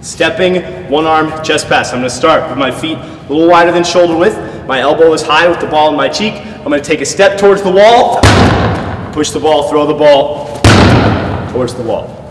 Stepping, one arm chest pass. I'm gonna start with my feet a little wider than shoulder width. My elbow is high with the ball in my cheek. I'm gonna take a step towards the wall, push the ball, throw the ball towards the wall.